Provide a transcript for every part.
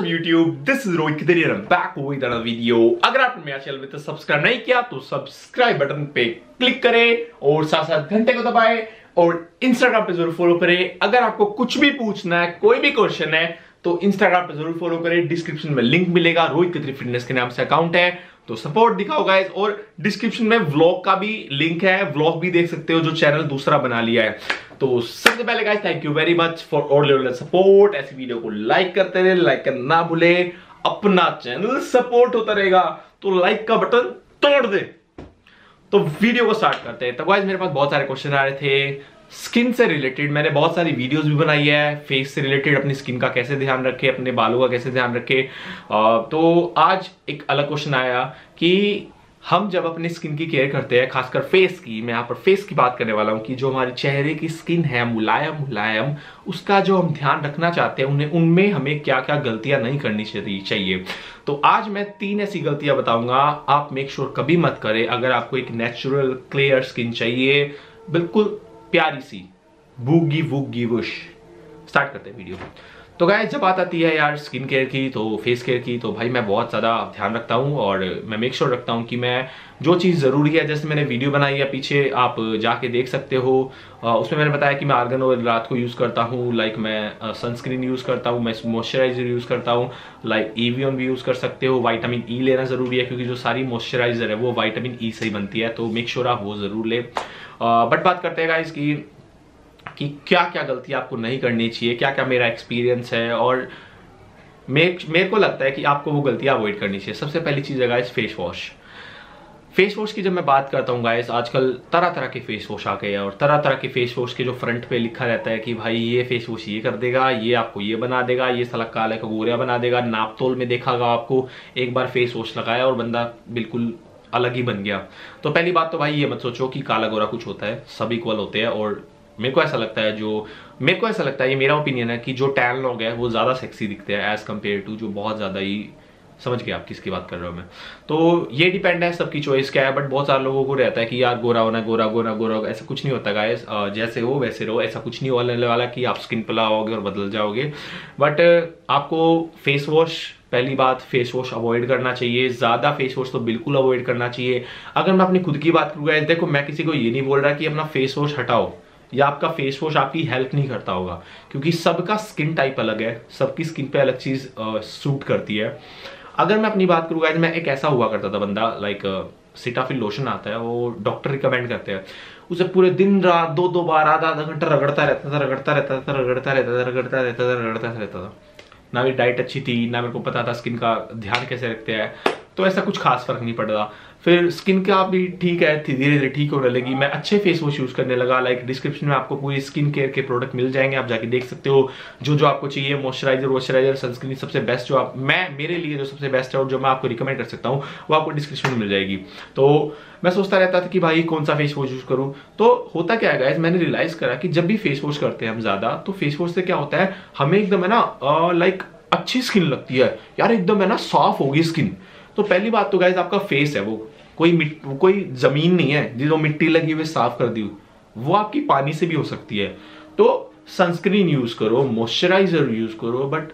up YouTube? This is Rohit Kidari and I'm back with another video. अगर आपने मेरा channel में तो सब्सक्राइब नहीं किया तो सब्सक्राइब बटन पे क्लिक करें और साथ साथ घंटे को दबाएँ और Instagram पे ज़रूर फॉलो करें अगर आपको कुछ भी पूछना है, कोई भी क्वेश्चन है तो इंस्टाग्राम पे ज़रूर फॉलो करें डिस्क्रिप्शन में लिंक मिलेगा रोहित कतरी फिटनेस के नाम से अकाउंट है तो सपोर्ट दिखाओ गाइस और डिस्क्रिप्शन में व्लॉग का भी लिंक है व्लॉग भी देख सकते हो, जो चैनल दूसरा बना लिया है। तो सबसे पहले guys thank you very much for all your support ऐसी वीडियो को लाइक करते रहे लाइक करना ना भूले, अपना चैनल सपोर्ट होता रहेगा। तो लाइक का बटन तोड़ दे। तो वीडियो को स्टार्ट करते हैं। तो गाइस मेरे पास बहुत सारे क्वेश्चन आ रहे थे। स्किन से रिलेटेड, मैंने बहुत सारी वीडियोस भी बनाई है, फेस से रिलेटेड, अपनी स्किन का कैसे ध्यान रखे, अपने बालों का कैसे ध्यान रखे। तो आज एक अलग क्वेश्चन आया कि हम जब अपनी स्किन की केयर करते हैं, खासकर फेस की, मैं यहाँ पर फेस की बात करने वाला हूँ कि जो हमारे चेहरे की स्किन है, मुलायम मुलायम, उसका जो हम ध्यान रखना चाहते हैं, उन्हें, उनमें हमें क्या क्या गलतियाँ नहीं करनी चाहिए। तो आज मैं तीन ऐसी गलतियाँ बताऊँगा, आप मेक श्योर sure कभी मत करें। अगर आपको एक नेचुरल क्लियर स्किन चाहिए, बिल्कुल प्यारी सी। बुगी वुगी वुश स्टार्ट करते हैं वीडियो। तो गाय जब बात आती है यार स्किन केयर की तो फेस केयर की तो भाई मैं बहुत ज़्यादा ध्यान रखता हूँ और मैं मेक श्योर रखता हूँ कि मैं जो चीज़ ज़रूरी है, जैसे मैंने वीडियो बनाई है पीछे, आप जाके देख सकते हो। उसमें मैंने बताया कि मैं आर्गन ऑयल रात को यूज़ करता हूँ लाइक मैं सनस्क्रीन यूज़ करता हूँ, मैं मॉइस्चराइजर यूज़ करता हूँ लाइक एवियन भी यूज़ कर सकते हो वाइटामिन ई e लेना ज़रूरी है क्योंकि जो सारी मॉइस्चराइजर है वो वाइटामिन ई e से ही बनती है तो मेक श्योर आप वो ज़रूर ले। बट बात करते हैं गाइज़ की कि क्या क्या गलती आपको नहीं करनी चाहिए, क्या क्या मेरा एक्सपीरियंस है और मेरे मेरे को लगता है कि आपको वो गलतियाँ अवॉइड करनी चाहिए। सबसे पहली चीज़ है guys face wash face wash की जब मैं बात करता हूँ गाइस आजकल तरह तरह के फेस वॉश आ गए हैं और तरह तरह के फेस वॉश के जो फ्रंट पे लिखा रहता है कि भाई ये फेस वॉश ये कर देगा, ये आपको ये बना देगा, ये सलक काले का गोरिया बना देगा नापतोल में देखा आपको, एक बार फेस वॉश लगाया और बंदा बिल्कुल अलग ही बन गया। तो पहली बात तो भाई ये मत सोचो कि काला गोरा कुछ होता है, सब इक्वल होते हैं और मेरे को ऐसा लगता है जो, मेरे को ऐसा लगता है, ये मेरा ओपिनियन है कि जो टैन लोग हैं, वो ज़्यादा सेक्सी दिखते हैं एज कंपेयर टू जो बहुत ज़्यादा ही, समझ गए आप किसकी बात कर रहे हो मैं। तो ये डिपेंड है सबकी चॉइस क्या है बट बहुत सारे लोगों को रहता है कि यार गोरा होना, गोरा गोरा गोरा होगा ऐसा कुछ नहीं होता गाइस जैसे हो, वैसे रहो, ऐसा कुछ नहीं होने वाला कि आप स्किन पर लगाओगे और बदल जाओगे। बट आपको फेस वॉश पहली बात फेस वॉश अवॉइड करना चाहिए, ज़्यादा फेस वॉश तो बिल्कुल अवॉइड करना चाहिए। अगर मैं अपनी खुद की बात करूँगा देखो मैं किसी को ये नहीं बोल रहा कि अपना फेस वॉश हटाओ। या आपका फेस वॉश आपकी हेल्प नहीं करता होगा, क्योंकि सबका स्किन टाइप अलग है, सबकी स्किन पे अलग चीज़ सूट करती है। अगर मैं अपनी बात करूँगा मैं एक ऐसा हुआ करता था बंदा लाइक सिटाफिल लोशन आता है, वो डॉक्टर रिकमेंड करते हैं। उसे पूरे दिन, रात, दो दो बार, आधा आधा घंटा रगड़ता रहता था, रगड़ता रहता था, रगड़ता रहता था, रगड़ता रहता था, रगड़ता रहता था। ना मेरी डाइट अच्छी थी, ना मेरे को पता था स्किन का ध्यान कैसे रखते हैं तो ऐसा कुछ खास फ़र्क नहीं पड़ रहा। फिर स्किन का भी ठीक है धीरे धीरे ठीक होने लगी। मैं अच्छे फेस वॉश यूज़ करने लगा लाइक डिस्क्रिप्शन में आपको पूरी स्किन केयर के प्रोडक्ट मिल जाएँगे, आप जाके देख सकते हो। जो जो आपको चाहिए मॉइस्चराइजर वॉइस्चराइजर सनस्क्रीन सबसे बेस्ट जो आप मैं मेरे लिए जो सबसे बेस्ट है और जो मैं आपको रिकमेंड कर सकता हूँ, वो आपको डिस्क्रिप्शन में मिल जाएगी। तो मैं सोचता रहता था कि भाई, कौन सा फेस वॉश यूज़ करूँ? तो होता क्या है गाइज़ मैंने रियलाइज़ करा कि जब भी फेस वॉश करते हैं हम ज़्यादा तो फेस वॉश से क्या होता है, हमें एकदम है ना लाइक अच्छी स्किन लगती है। यार, एकदम है ना सॉफ्ट होगी स्किन तो पहली बात तो गाइज़ आपका फेस है वो। कोई कोई ज़मीन नहीं है जिसको मिट्टी लगी हुई, साफ़ कर दी वो आपकी पानी से भी हो सकती है। तो सनस्क्रीन यूज़ करो मॉइस्चराइजर यूज़ करो बट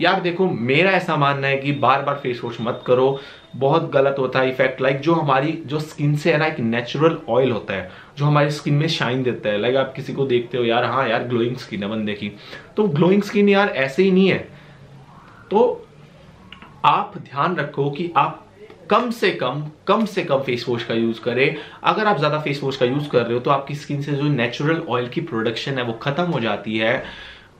यार देखो, मेरा ऐसा मानना है कि बार बार फेस वॉश मत करो। बहुत गलत होता है इफ़ेक्ट लाइक जो हमारी, जो स्किन से है ना, एक नेचुरल ऑयल होता है, जो हमारी स्किन में शाइन देता है। लाइक आप किसी को देखते हो, यार हाँ यार ग्लोइंग स्किन है बंदे की। तो ग्लोइंग स्किन यार ऐसे ही नहीं है। तो आप ध्यान रखो कि आप कम से कम कम से कम फेस वॉश का यूज़ करें। अगर आप ज़्यादा फेस वॉश का यूज़ कर रहे हो तो आपकी स्किन से जो नेचुरल ऑयल की प्रोडक्शन है, वो खत्म हो जाती है।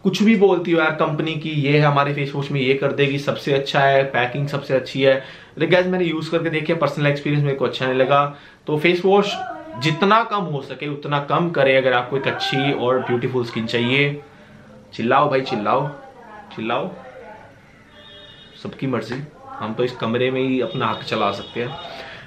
कुछ भी बोलती हो यार कंपनी की, ये है हमारे फेस वॉश में ये कर देगी, सबसे अच्छा है पैकिंग सबसे अच्छी है। गैस मैंने यूज़ करके देखिए पर्सनल एक्सपीरियंस मेरे को अच्छा नहीं लगा। तो फेस वॉश जितना कम हो सके, उतना कम करें अगर आपको एक अच्छी और ब्यूटीफुल स्किन चाहिए। चिल्लाओ भाई, चिल्लाओ। चिल्लाओ। सबकी मर्ज़ी। हम तो इस कमरे में ही अपना हक चला सकते हैं।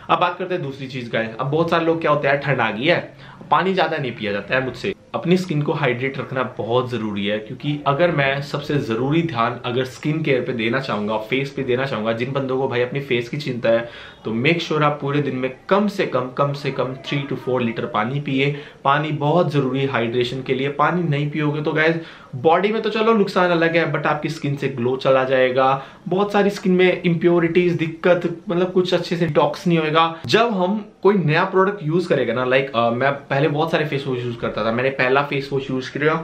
अब बात करते हैं दूसरी चीज़ का। अब बहुत सारे लोग क्या होते हैं, ठंड आ गई है। पानी ज़्यादा नहीं पिया जाता है मुझसे। अपनी स्किन को हाइड्रेट रखना बहुत ज़रूरी है, क्योंकि अगर मैं सबसे ज़रूरी ध्यान अगर स्किन केयर पे देना चाहूँगा, फेस पे देना चाहूँगा, जिन बंदों को भाई अपनी फेस की चिंता है तो मेक श्योर sure आप पूरे दिन में कम से कम कम से कम थ्री टू फोर लीटर पानी पिए। पानी बहुत ज़रूरी है हाइड्रेशन के लिए। पानी नहीं पियोगे तो गैस बॉडी में तो चलो नुकसान अलग है बट आपकी स्किन से ग्लो चला जाएगा। बहुत सारी स्किन में इम्प्योरिटीज दिक्कत मतलब कुछ अच्छे से टॉक्स नहीं होगा जब हम कोई नया प्रोडक्ट यूज़ करेगा ना लाइक मैं पहले बहुत सारे फेस वॉश यूज़ करता था। मैंने पहला फेस वॉश यूज़ किया।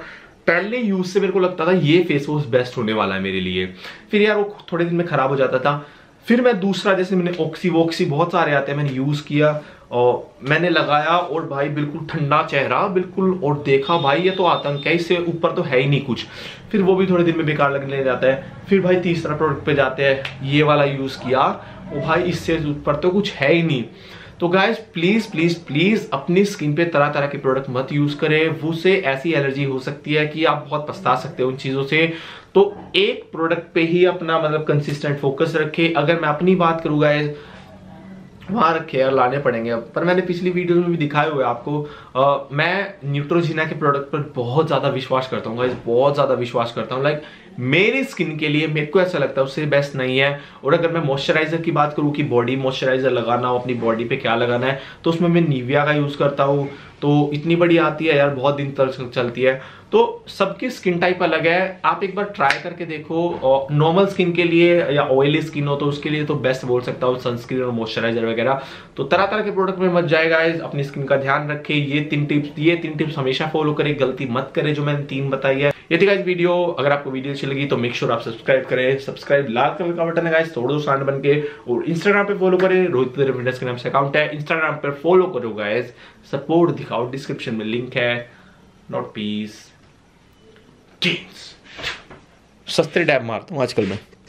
पहले यूज़ से मेरे को लगता था ये फेस वॉश बेस्ट होने वाला है मेरे लिए। फिर यार वो थोड़े दिन में खराब हो जाता था। फिर मैं दूसरा, जैसे मैंने ऑक्सी वोक्सी बहुत सारे आते हैं, मैंने यूज़ किया। और मैंने लगाया और भाई बिल्कुल ठंडा चेहरा, बिल्कुल, और देखा भाई ये तो आतंक है, इससे ऊपर तो है ही नहीं कुछ। फिर वो भी थोड़े दिन में बेकार लगने जाता है। फिर भाई तीसरा प्रोडक्ट पे जाते हैं, ये वाला यूज़ किया। वो भाई इससे ऊपर तो कुछ है ही नहीं। तो गाइज़ प्लीज़ प्लीज़ प्लीज़ अपनी स्किन पे तरह तरह के प्रोडक्ट मत यूज़ करें। वो से ऐसी एलर्जी हो सकती है कि आप बहुत पछता सकते हो उन चीज़ों से। तो एक प्रोडक्ट पे ही अपना मतलब कंसिस्टेंट फोकस रखे। अगर मैं अपनी बात करूँ गाइज़ वहाँ रखे यार लाने पड़ेंगे। पर मैंने पिछली वीडियो में भी दिखाए हुए आपको। आ, मैं न्यूट्रोजिना के प्रोडक्ट पर बहुत ज़्यादा विश्वास करता हूँ बहुत ज़्यादा विश्वास करता हूँ। लाइक मेरी स्किन के लिए मेरे को ऐसा लगता है उससे बेस्ट नहीं है। और अगर मैं मॉइस्चराइजर की बात करूँ कि बॉडी मॉइस्चराइजर लगाना हो अपनी बॉडी पे क्या लगाना है तो उसमें मैं निविया का यूज़ करता हूँ। तो इतनी बड़ी आती है यार बहुत दिन तक चलती है। तो सबकी स्किन टाइप अलग है। आप एक बार ट्राई करके देखो नॉर्मल स्किन के लिए या ऑयली स्किन हो तो उसके लिए तो बेस्ट बोल सकता हूँ सनस्क्रीन और मॉइस्चराइजर वगैरह। तो तरह तरह के प्रोडक्ट में मत जाएगा अपनी स्किन का ध्यान रखे। ये तीन टिप्स ये तीन टिप्स हमेशा फॉलो करें, गलती मत करें, जो मैंने तीन बताई है। ये थी वीडियो अगर आपको वीडियो अच्छी लगी तो मेक श्योर आप सब्सक्राइब करें। सब्सक्राइब लाल कलर का बटन है गाइस तोड़ दो सांड बन के और इंस्टाग्राम पे फॉलो करें, रोहित के नाम से अकाउंट है। इंस्टाग्राम पर फॉलो करो गाइस सपोर्ट दिखाओ डिस्क्रिप्शन में लिंक है। नॉट पीस सस्ते डैब मारता हूँ आजकल मैं।